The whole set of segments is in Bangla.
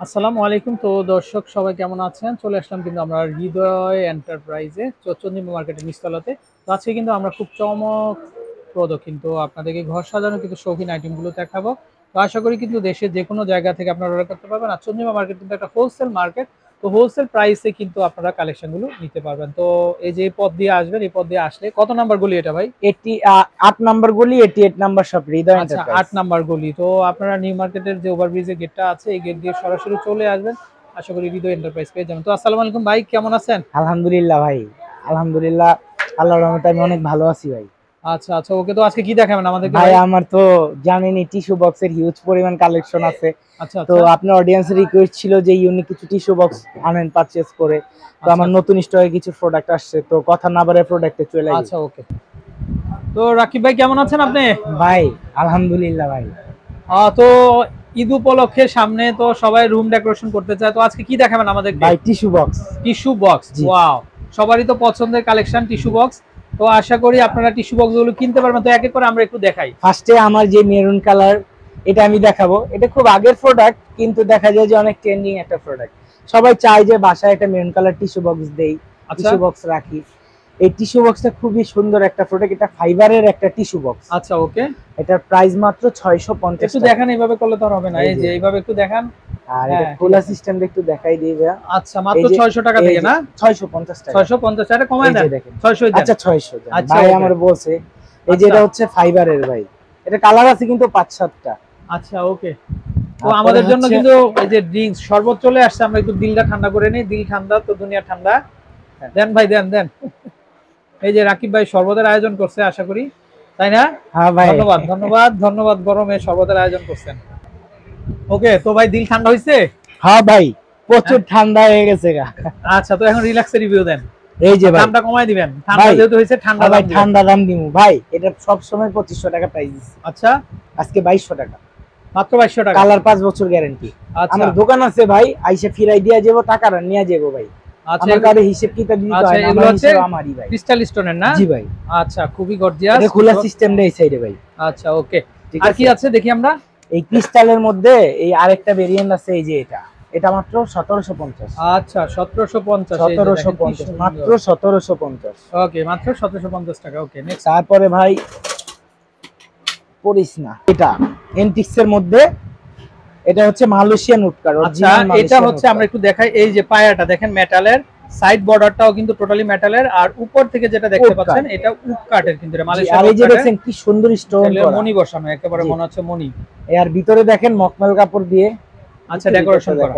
আসসালামু আলাইকুম। তো দর্শক, সবাই কেমন আছেন? চলে আসলাম কিন্তু আমরা হৃদয় এন্টারপ্রাইজে চন্দ্রিমা মার্কেটের নিচতলাতে। তো আজকে কিন্তু আমরা খুব চমকপ্রদ কিন্তু আপনাদেরকে ঘর সাজানো কিন্তু শৌখিন আইটেমগুলো দেখাবো। তো আশা করি কিন্তু দেশের যে কোনো জায়গা থেকে আপনারা অর্ডার করতে পারবেন। আর চন্দিমা মার্কেট কিন্তু একটা হোলসেল মার্কেট তো হোলসেল প্রাইসে কিন্তু আপনারা কালেকশনগুলো নিতে পারবেন। তো এই যে পথ দিয়ে আসবেন এই পথ দিয়ে আসলে কত নাম্বার গলি এটা ভাই? এটি আট নাম্বার গলি এটি এইট নাম্বার শপ হৃদয় আচ্ছা আট নাম্বার গলি। তো আপনারা নিউ মার্কেটের যে ওভারব্রিজের গেটটা আছে এই গেট দিয়ে সরাসরি চলে আসবেন। আশা করি হৃদয় এন্টারপ্রাইজ পেয়ে যাবেন। তো আসসালামু আলাইকুম ভাই কেমন আছেন? আলহামদুলিল্লাহ ভাই আলহামদুলিল্লাহ আল্লাহর রহমতে আমি অনেক ভালো আছি ভাই। আচ্ছা আচ্ছা ওকে তো আজকে কি দেখাবেন আমাদেরকে ভাই আমার তো জানেনই টিস্যু বক্সের হিউজ পরিমাণ কালেকশন আছে। আচ্ছা। তো আচ্ছা আপনার অডিয়েন্সের রিকোয়েস্ট ছিল যে ইউনিক কিছু টিস্যু বক্স আনেন পারচেজ করে। তো আমার আচ্ছা, নতুন স্টকে কিছু প্রোডাক্ট আসছে তো কথা না বাড়ে প্রোডাক্টে চলে আচ্ছা ওকে। তো রাকিব ভাই কেমন আছেন আপনি? ভাই আলহামদুলিল্লাহ ভাই। তো ঈদ উপলক্ষে সামনে তো সবাই রুম ডেকোরেশন করতে চায় তো আজকে কি দেখাবেন আমাদের ভাই tissue box tissue box. Wow সবারই তো পছন্দের কালেকশন টিস্যু বক্স তো আশা করি আপনারা টিস্যু বক্সগুলো কিনতে পারবেন। তো এক এক করে আমরা একটু দেখাই। ফার্স্টে আমার যে মেরুন কালার এটা আমি দেখাবো। এটা খুব আগের প্রোডাক্ট কিন্তু দেখা যায় যে অনেক ট্রেন্ডিং একটা প্রোডাক্ট সবাই চায় যে বাসায় একটা মেরুন কালার টিস্যু বক্স দেই আচ্ছা। টিস্যু বক্স রাখি। এই টিস্যু বক্সটা খুবই সুন্দর একটা প্রোডাক্ট এটা ফাইবারের একটা টিস্যু বক্স আচ্ছা ওকে এটার প্রাইস মাত্র ছয়শো পঞ্চাশ একটু দেখেন এইভাবে করলে তো হবে না। এই যে। এইভাবে একটু দেখান। আর এটা হ্যাঁ, খোলা সিস্টেমটা একটু দেখাই দিবে আচ্ছা মাত্র এই যে- ছয়শো টাকা থেকে না? ছয়শো পঞ্চাশ টাকা। ছয়শো পঞ্চাশ টাকা কমায় দেন। দেখেন। ছয়শো আচ্ছা ছয়শো আচ্ছা, ভাই আমার বলছে এই যে আচ্ছা। এটা হচ্ছে ফাইবারের ভাই। এটা কালার আছে কিন্তু পাঁচ সাতটা। আচ্ছা ওকে। তো আমাদের জন্য কিন্তু এই যে ড্রিঙ্কস শরবত চলে আসছে আমরা একটু দিলটা ঠান্ডা করে নিই। দিল ঠান্ডা তো দুনিয়া ঠান্ডা। দেন ভাই দেন দেন। এই যে রাকিব ভাই শরবতের আয়োজন করছে আশা করি। তাই না? হ্যাঁ ভাই। ধন্যবাদ ধন্যবাদ ধন্যবাদ গরমে শরবতের আয়োজন করছেন। ওকে তো ভাই দিল ঠান্ডা হয়েছে হ্যাঁ ভাই প্রচুর ঠান্ডা হয়ে গেছে গা। আচ্ছা তো এখন রিল্যাক্সে রিভিউ দেন। এই যে ভাই। দামটা কমাই দিবেন। ঠান্ডা যেহেতু হয়েছে ঠান্ডা হ্যাঁ ভাই ঠান্ডা দাম দিমু। ভাই এটা সব সময় পঁচিশশো টাকা প্রাইস আচ্ছা। আজকে বাইশশো টাকা। মাত্র বাইশশো টাকা। কালার পাঁচ বছর গ্যারান্টি আচ্ছা। আমার দোকান আছে ভাই আইসে ফিরাই দিয়া যাব টাকাটা নিয়ে যাব ভাই। আচ্ছা আমার কারও হিসেব কিতাব দিতে আচ্ছা, হয় এগুলো হচ্ছে- আমারই ভাই। ক্রিস্টাল স্টোনের না? জি ভাই। আচ্ছা খুবই গর্জিয়াস এটা খোলা সিস্টেমটা এই সাইডে ভাই। আচ্ছা ওকে আর কি আছে দেখি আমরা? এই ক্রিস্টালের মধ্যে এই আরেকটা ভেরিয়েন্ট আছে এই যে এটা। এটা মাত্র সতেরোশো পঞ্চাশ। আচ্ছা সতেরোশো পঞ্চাশ সতেরোশো পঞ্চাশ মাত্র সতেরোশো পঞ্চাশ। ওকে মাত্র সতেরোশো পঞ্চাশ টাকা ওকে নেক্সট তারপরে ভাই পড়িস না এটা এন্টিক্স এর মধ্যে এটা হচ্ছে মালয়েশিয়ান উটকার আচ্ছা এটা হচ্ছে আমরা একটু দেখাই এই যে পায়াটা দেখেন মেটালের সাইড বর্ডারটাও কিন্তু টোটালি মেটালের আর উপর থেকে যেটা দেখতে পাচ্ছেন এটা উড কাটের কিন্তু এটা আর এই যে দেখছেন কি সুন্দর স্টোন মনি বসানো একেবারে। মনে হচ্ছে মনি আর ভিতরে দেখেন মকমেল কাপড় দিয়ে। আচ্ছা ডেকোরেশন করা।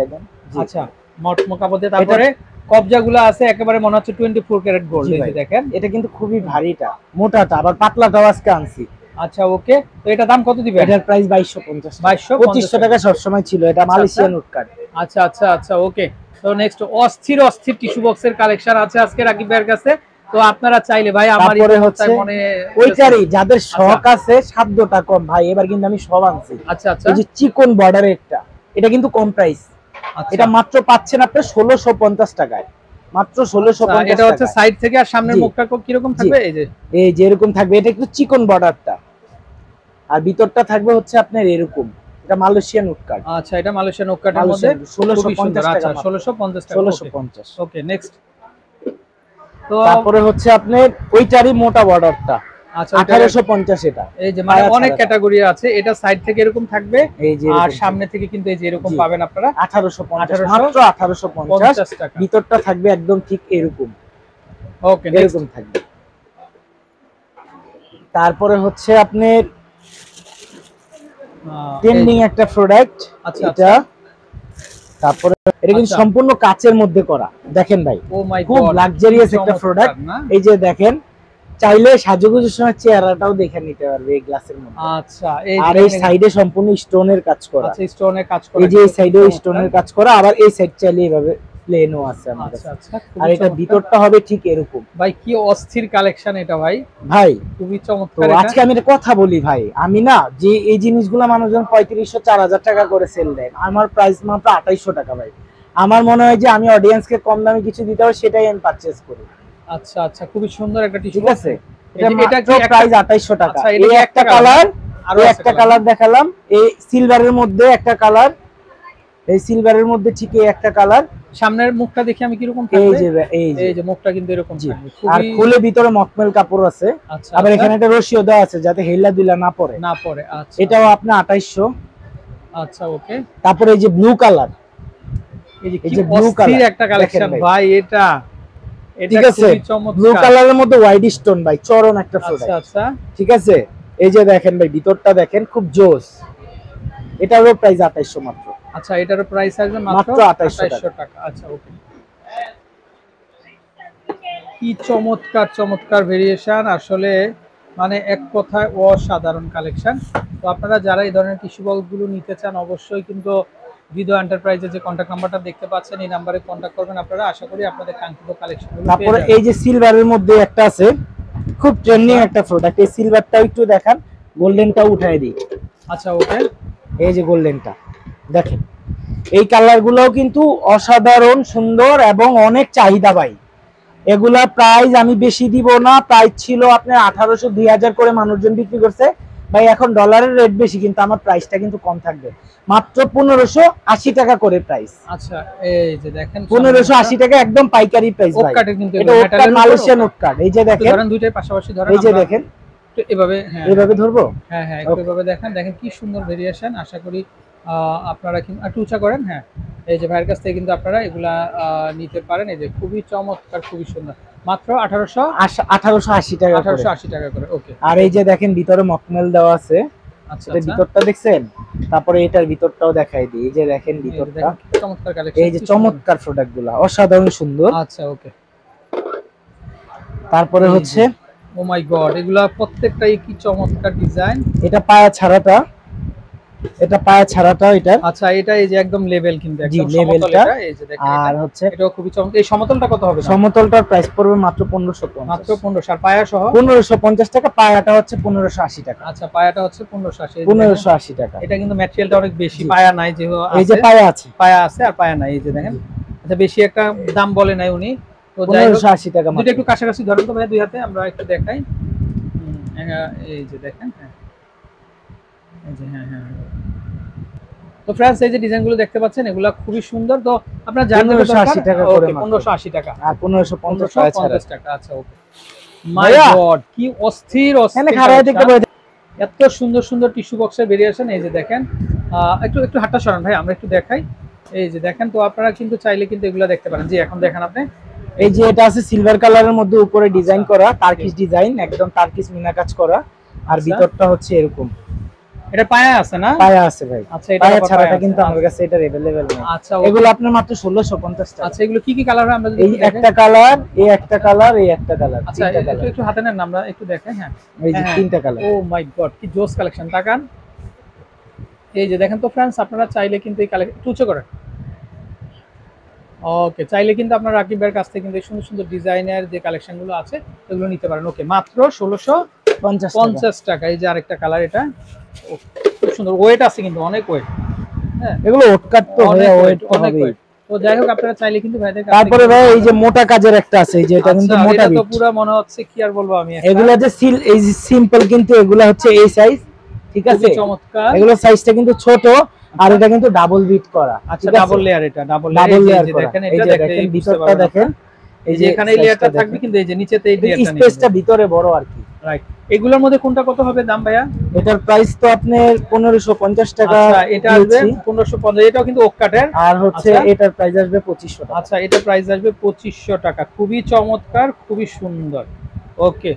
আচ্ছা মট মোকাবত দিয়ে তারপরে কবজাগুলো আছে একেবারে মনে হচ্ছে টোয়েন্টি ফোর ক্যারেট গোল্ড এই যে দেখেন। এটা কিন্তু খুবই ভারীটা মোটাটা আবার পাতলাটাও আজকে আনছি। আচ্ছা ওকে। তো এটা দাম কত দিবেন? এটার প্রাইস বাইশশো পঞ্চাশ বাইশশো পঁচিশশো টাকা। সবসময় ছিল এটা আচ্ছা, মালয়েশিয়ান উটকার আচ্ছা আচ্ছা আচ্ছা ওকে। তো নেক্সট অস্থির অস্থির টিস্যু বক্সের কালেকশন আছে আজকে রাকিব ভাইয়ের কাছে। তো আপনারা চাইলে ভাই আমার হচ্ছে ওইটারই যাদের শখ আছে সাধ্যটা কম। ভাই এবার কিন্তু আমি সব আনছি। আচ্ছা আচ্ছা। এই যে চিকন বর্ডারের একটা এটা কিন্তু কম প্রাইস আচ্ছা। এটা মাত্র পাচ্ছেন আপনি ষোলোশো পঞ্চাশ টাকায়। মাত্র ষোলোশো আচ্ছা, পঞ্চাশ এটা হচ্ছে সাইড থেকে আর সামনের মুখটা কো- কীরকম থাকবে? এই যে। এই যেরকম থাকবে এটা একটু চিকন বর্ডারটা আর ভিতরটা থাকবে হচ্ছে আপনার এরকম। এটা মালয়েশিয়ান উটকার আচ্ছা এটা মালয়েশিয়ান ওকাটের মধ্যে ষোলোশো খুবই পঞ্চাশ সুন্দর। টাকা আচ্ছা ষোলোশো পঞ্চাশ টাকা ষোলোশো পঞ্চাশ। ওকে নেক্সট তো তারপরে হচ্ছে আপনার ওইটারই মোটা বর্ডারটা। আচ্ছা ওইটা- আঠারোশো পঞ্চাশ এটা। এই যে মানে অনেক ক্যাটাগরি আছে এটা সাইড থেকে এরকম থাকবে আর সামনে থেকে কিন্তু এই যে এরকম পাবেন আপনারা। আঠারোশো পঞ্চাশ 1800 মাত্র আঠারোশো পঞ্চাশ। পঞ্চাশ টাকা। ভিতরটা থাকবে একদম ঠিক এরকম। ওকে এরকম থাকবে। তারপরে হচ্ছে আপনার ট্রেন্ডিং একটা প্রোডাক্ট আচ্ছা, এটা তারপরে এটা কিন্তু আচ্ছা। সম্পূর্ণ কাচের মধ্যে করা। দেখেন ভাই ও মাই খুব লাক্সারিয়াস একটা প্রোডাক্ট এই যে দেখেন চাইলে সাজুগুজুর সময় চেহারাটাও দেখে নিতে পারবে এই গ্লাসের মধ্যে। আচ্ছা এই আর এই সাইডে সম্পূর্ণ স্টোনের কাজ করা। আচ্ছা স্টোনের কাজ করা। এই যে এই সাইডেও স্টোনের কাজ করা আবার এই সাইড চাইলে এইভাবে প্লেনও আছে আচ্ছা আচ্ছা আর এটা ভিতরটা হবে ঠিক এরকম। ভাই কি অস্থির কালেকশন এটা ভাই। ভাই খুবই চমৎকার আজকে আমি একটা কথা বলি ভাই। আমি না যে এই জিনিসগুলো মানুষজন পঁয়ত্রিশশো চার হাজার টাকা করে সেল দেন আমার প্রাইস মাত্র আঠাইশশো টাকা ভাই। আমার মনে হয় যে আমি অডিয়েন্সকে কম দামে কিছু দিতে হবে সেটাই আমি পারচেস করি। আচ্ছা আচ্ছা খুবই সুন্দর একটা টিস্যু ঠিক আছে? এটা কি প্রাইস আঠাইশশো টাকা। আচ্ছা, এই একটা কালার আরও একটা কালার দেখালাম। এই সিলভারের মধ্যে একটা কালার এই সিলভারের মধ্যে ঠিক এই একটা কালার সামনের মুখটা দেখি আমি কীরকম এই যে এই যে। এই যে মুখটা কিন্তু এরকম। আর খুলে ভিতরে মকমেল কাপড় আছে। আচ্ছা আবার আচ্ছা, এখানে একটা রশিও দেওয়া আছে যাতে হেলা দুলা না পড়ে। না পড়ে আচ্ছা। এটাও আপনার আঠাইশশো। আচ্ছা ওকে। তারপরে এই যে ব্লু কালার এই যে এই কি যে blue অস্থির একটা কালেকশন ভাই। এটা। ঠিক আছে। ব্লু কালারের মধ্যে হোয়াইট স্টোন ভাই চরণ একটা আচ্ছা প্রোডাক্ট আচ্ছা। ঠিক আছে? এই যে দেখেন ভাই ভিতরটা দেখেন খুব জোস। এটারও প্রাইস আঠাইশশো মাত্র। আচ্ছা এটার প্রাইস আসবে মাত্র মাত্র 2800 2800 টাকা। আচ্ছা ওকে কি চমৎকার চমৎকার ভেরিয়েশন আসলে মানে এক কথায় অসাধারণ কালেকশন তো আপনারা যারা এই ধরনের টিস্যু বক্সগুলো নিতে চান অবশ্যই কিন্তু হৃদয় এন্টারপ্রাইজের যে কন্ট্যাক্ট নাম্বারটা দেখতে পাচ্ছেন এই নাম্বারে কন্ট্যাক্ট করবেন আপনারা। আশা করি আপনাদের কাঙ্ক্ষিত কালেকশন তারপরে এই যে সিলভারের মধ্যে একটা আছে খুব ট্রেন্ডিং একটা প্রোডাক্ট এই সিলভারটাও একটু দেখান গোল্ডেনটাও উঠায় দিই। আচ্ছা ওকে এই যে গোল্ডেনটা দেখেন এই কালারগুলোও কিন্তু অসাধারণ সুন্দর এবং অনেক চাহিদা ভাই। এগুলা প্রাইস আমি বেশি দিব না প্রাইস ছিল আপনার আঠারোশো দুই হাজার করে মানুষজন বিক্রি করছে। ভাই এখন ডলারের রেট বেশি কিন্তু আমার প্রাইসটা কিন্তু কম থাকবে। মাত্র পনেরোশো আশি টাকা করে প্রাইস আচ্ছা এই যে দেখেন পনেরোশো আশি টাকা একদম পাইকারি প্রাইস উপর মালয়েশিয়ান ওটকাট এই যে দেখেন দুইটাই পাশাপাশি এই যে দেখেন। এভাবে হ্যাঁ। এইভাবে ধরবো? হ্যাঁ হ্যাঁ এভাবে দেখেন। দেখেন কি সুন্দর ভেরিয়েশন আশা করি আপনারা কিন্তু একটু উঁচা করেন হ্যাঁ। এই যে ভাইয়ের কাছ থেকে কিন্তু আপনারা এগুলা নিতে পারেন। এই যে খুবই চমৎকার খুবই সুন্দর। মাত্র আঠারোশো? আঠারোশো আশি টাকা আঠারোশো আশি টাকা করে ওকে আর এই যে দেখেন ভিতরে মকমেল দেওয়া আছে। আচ্ছা আচ্ছা। ভিতরটা দেখছেন? তারপরে এটার ভিতরটাও দেখাই দিই। এই যে দেখেন ভিতরটা। চমৎকার কালেকশন এই যে চমৎকার প্রোডাক্টগুলা অসাধারণ সুন্দর। আচ্ছা ওকে তারপরে হচ্ছে ও মাই গড এগুলা প্রত্যেকটাই কি চমৎকার ডিজাইন এটা পায়া ছাড়াটা। এটা পায়া ছাড়াটা এটা। আচ্ছা এটা এই যে একদম লেভেল কিন্তু একদম এটা এই যে দেখেন আর হচ্ছে এটাও খুবই চমৎকার এই সমতলটা কত হবে সমতলটার প্রাইস পড়বে মাত্র পনেরোশো মাত্র পনেরোশো আর পায়া সহ পনেরোশো পঞ্চাশ টাকা পায়াটা হচ্ছে পনেরোশো আশি টাকা। আচ্ছা পায়াটা হচ্ছে পনেরোশো আশি। এই যে পনেরোশো আশি টাকা। এটা কিন্তু ম্যাটেরিয়ালটা অনেক বেশি পায়া নাই যে এই যে পায়া আছে। পায়া আছে আর পায়া নাই এই যে দেখেন। আচ্ছা বেশি একটা দাম বলে নাই উনি। তো যাই হোক পনেরোশো আশি টাকা দুটো মাত্র। একটু কাছাকাছি ধরেন তো ভাই দুই হাতে আমরা একটু দেখাই। হুম, এই যে দেখেন হ্যাঁ। হ্যাঁ হ্যাঁ। তো ফ্রেন্ডস এই যে ডিজাইনগুলো দেখতে পাচ্ছেন এগুলা খুবই সুন্দর। তো আপনার জানতে 1580 টাকা করে মাত্র। পনেরোশো আশি টাকা। আর পনেরোশো পঞ্চাশ পনেরোশো পায়া ছাড়া। পঞ্চাশ টাকা আচ্ছা ওকে। মাই গড কি অস্থির অস্থির। এত সুন্দর সুন্দর টিস্যু বক্সের ভেরিয়েশন এই যে দেখেন। একটু একটু হাতটা সরান ভাই আমরা একটু দেখাই। এই যে দেখেন তো আপনারা কিন্তু চাইলে কিন্তু এগুলো দেখতে পারেন। জি এখন দেখেন আপনি। এই যে এটা আছে সিলভার কালারের মধ্যে উপরে ডিজাইন করা টার্কিশ ডিজাইন একদম টার্কিশ মিনা কাজ করা। আর আচ্ছা। ভিতরটা হচ্ছে এরকম। এটা পায়া আছে না পায়া আছে ভাই আচ্ছা এটা পায়া আবার ছাড়াটা পায়া কিন্তু আছে। আমার কাছে এটা अवेलेबल নেই আচ্ছা ওকে। এগুলো আপনার মাত্র 1650 টাকা আচ্ছা এগুলো কি কি কালার হয় আমরা যদি এই একটু দেখাই? একটা কালার এই একটা কালার এই একটা কালার আচ্ছা তিনটা একটু কালার একটু হাতে নেন না, আমরা একটু দেখাই হ্যাঁ এই যে হ্যাঁ। তিনটা কালার ও মাই গড কি জোস কালেকশন তাকান এই যে দেখেন তো ফ্রেন্ডস আপনারা চাইলে কিন্তু এই কালেকশন একটু উঁচু করেন ওকে চাইলে কিন্তু আপনার রাকিব ভাইয়ের কাছ থেকে কিন্তু এই সুন্দর সুন্দর ডিজাইনের যে কালেকশনগুলো আছে এগুলো নিতে পারেন ওকে মাত্র ষোলোশো 50 টাকা পঞ্চাশ টাকা এই যে আরেকটা কালার এটা ও, খুব সুন্দর। ওয়েট আছে কিন্তু অনেক ওয়েট হ্যাঁ। এগুলো ওটকাট তো ওয়েট অনেক ওয়েট তো যাই হোক আপনারা চাইলে কিন্তু ভাইদের তারপরে ভাই এই যে মোটা কাজের একটা আছে এই যে এটা কিন্তু আচ্ছা, মোটা এটা তো পুরো মনে হচ্ছে কি আর বলব আমি। এগুলা যে সিল এই যে সিম্পল কিন্তু এগুলা হচ্ছে এই সাইজ ঠিক আছে? চমৎকার। এগুলো সাইজটা কিন্তু ছোট আর এটা কিন্তু ডাবল বিট করা আচ্ছা ডাবল লেয়ার এটা ডাবল লেয়ার দেখেন এটা দেখেন ভিতরটা দেখেন। এই যে এখানে লেয়ারটা থাকবে কিন্তু এই যে নিচেতে এই লেয়ারটা স্পেসটা ভিতরে বড় আর কি। রাইট এগুলোর মধ্যে কোনটা কত হবে দাম ভাইয়া? এটার প্রাইস তো আপনার পনেরোশো পঞ্চাশ টাকা আচ্ছা এটা আসবে দিয়েছি। পনেরোশো পঞ্চাশ এটাও কিন্তু আর হচ্ছে আচ্ছা। এটার প্রাইস আসবে পঁচিশশো টাকা। আচ্ছা এটা প্রাইস আসবে পঁচিশশো টাকা। খুবই চমৎকার খুবই সুন্দর। ওকে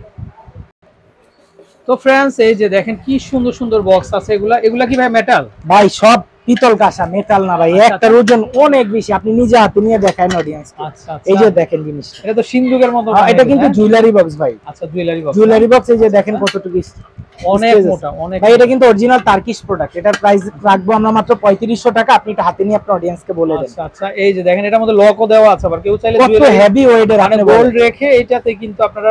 তো ফ্রেন্ডস এই যে দেখেন কি সুন্দর সুন্দর বক্স আছে এগুলা। এগুলা কি ভাই মেটাল ভাই সব পিতল কাঁসা মেটাল না ভাই আচ্ছা, একটার ওজন অনেক বেশি আপনি নিজে হাতে নিয়ে দেখান অডিয়েন্স আচ্ছা এই যে আচ্ছা দেখেন জিনিস এটা তো সিন্ধুকের মতো হ্যাঁ, এটা কিন্তু জুয়েলারি বক্স ভাই। হ্যাঁ? আচ্ছা জুয়েলারি বক্স জুয়েলারি বক্স এই যে দেখেন কতটুকু অনেক মোটা অনেক ভাই এটা কিন্তু অরিজিনাল টার্কিশ প্রোডাক্ট এটার প্রাইস রাখব আমরা মাত্র পঁয়ত্রিশশো টাকা। আপনি এটা হাতে নিয়ে আপনার অডিয়েন্সকে বলে দেন। আচ্ছা আচ্ছা। এই যে দেখেন এটার মধ্যে লকও দেওয়া আছে আবার কেউ চাইলে কত হেভি মানে আপনি গোল্ড গোল্ড রেখে এটাতে কিন্তু আপনারা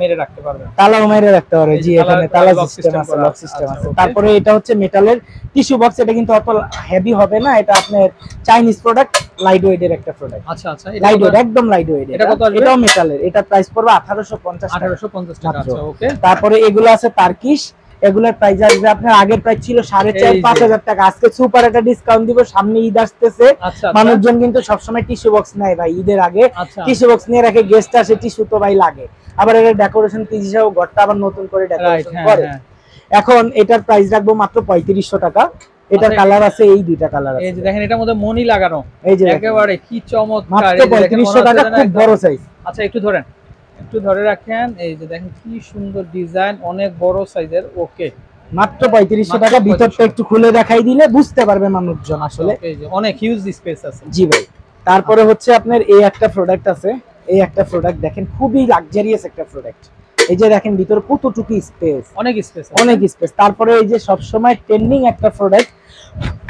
মেরে রাখতে পারবেন। তালা মেরে রাখতে পারে জি এখানে তালা সিস্টেম আছে লক সিস্টেম আচ্ছা, আছে তারপরে এটা হচ্ছে মেটালের টিস্যু বক্স এটা কিন্তু অত হেভি হবে না এটা আপনার চাইনিজ প্রোডাক্ট লাইট ওয়েটের একটা প্রোডাক্ট আচ্ছা আচ্ছা লাইট ওয়েট একদম লাইট ওয়েট এটা কত আসবে? এটাও মেটালের এটা প্রাইস পড়বে 1850 টাকা। 1850 টাকা আচ্ছা ওকে তারপরে এগুলো আছে টার্কিশ এগুলোর প্রাইস আসবে আপনার আগের প্রাইস ছিল সাড়ে চার। পাঁচ হাজার টাকা। আজকে সুপার একটা ডিসকাউন্ট দিব সামনে ঈদ আসতেছে। আচ্ছা আচ্ছা, মানুষজন কিন্তু সবসময় টিস্যু বক্স নেয় ভাই ঈদের আগে। আচ্ছা। টিস্যু বক্স নিয়ে রাখে গেস্ট আসে টিস্যু তো ভাই লাগে। আবার এটা ডেকোরেশন পিস হিসাবে ঘরটা আবার নতুন করে ডেকোরেশন হ্যাঁ করে। হ্যাঁ। এখন এটার প্রাইস রাখব মাত্র পঁয়ত্রিশশো টাকা। এটার আচ্ছা, কালার আছে এই দুইটা কালার এই যে দেখেন এটার মধ্যে মনি লাগানো। এই যে একেবারে কি চমৎকার। মাত্র টাকা খুব বড় সাইজ আচ্ছা একটু ধরেন একটু ধরে রাখেন। এই যে দেখেন কি সুন্দর ডিজাইন অনেক বড় সাইজের ওকে মাত্র পঁয়ত্রিশশো মাত্র টাকা ভিতরটা একটু খুলে দেখাই দিলে বুঝতে পারবে মানুষজন আসলে। এই যে অনেক হিউজ স্পেস আছে। জি ভাই। তারপরে হচ্ছে আপনার এই একটা প্রোডাক্ট আছে। এই একটা প্রোডাক্ট দেখেন খুবই লাক্সারিয়াস একটা প্রোডাক্ট এই যে দেখেন ভিতরে কতটুকু স্পেস অনেক স্পেস অনেক স্পেস তারপরে এই যে সবসময় ট্রেন্ডিং একটা প্রোডাক্ট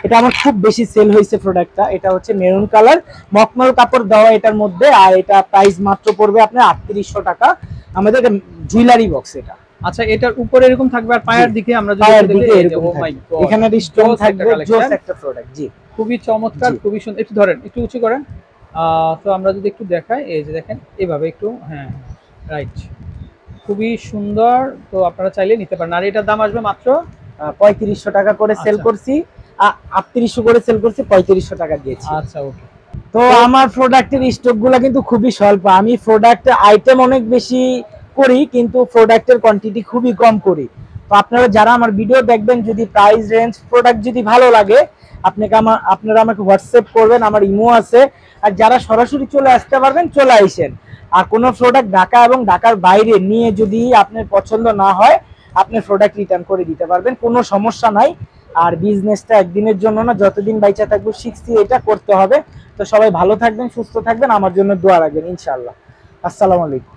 এটা আমার খুব বেশি সেল হয়েছে প্রোডাক্টটা এটা হচ্ছে মেরুন কালার মকমল কাপড় দেওয়া এটার মধ্যে আর এটা প্রাইস মাত্র পড়বে আপনার আটত্রিশশো টাকা। আমাদের জুয়েলারি বক্স এটা। আচ্ছা এটার উপরে এরকম থাকবে আর পায়ের দিকে আমরা যদি পায়ের দিকে এরকম oh এখানে স্টোন থাকবে জোস একটা প্রোডাক্ট জি। খুবই চমৎকার খুবই সুন্দর একটু ধরেন একটু উঁচু করেন। আহ, তো আমরা যদি একটু দেখাই এই যে দেখেন এভাবে একটু হ্যাঁ রাইট খুবই সুন্দর তো আপনারা চাইলে নিতে পারেন। আর এটার দাম আসবে মাত্র? পঁয়ত্রিশশো টাকা করে সেল আচ্ছা। করছি। আটত্রিশশো করে সেল করছি পঁয়ত্রিশশো টাকা দিয়েছি। আচ্ছা ওকে তো আমার প্রোডাক্টের স্টকগুলা কিন্তু খুবই স্বল্প। আমি প্রোডাক্ট আইটেম অনেক বেশি করি কিন্তু প্রোডাক্টের কোয়ান্টিটি খুবই কম করি। তো আপনারা যারা আমার ভিডিও দেখবেন যদি প্রাইস রেঞ্জ প্রোডাক্ট যদি ভালো লাগে আপনাকে আমার আপনারা আমাকে হোয়াটসঅ্যাপ করবেন আমার ইমো আছে। আর যারা সরাসরি চলে আসতে পারবেন চলে আইসেন আর কোনো প্রোডাক্ট ঢাকা এবং ঢাকার বাইরে নিয়ে যদি আপনার পছন্দ না হয় আপনি প্রোডাক্ট রিটার্ন করে দিতে পারবেন কোনো সমস্যা নাই। আর বিজনেসটা একদিনের জন্য না, যতদিন বাইচা থাকব, শিখছি এটা করতে হবে। তো সবাই ভালো থাকবেন, সুস্থ থাকবেন, আমার জন্য দোয়া রাখবেন ইনশাল্লাহ আসসালামু আলাইকুম।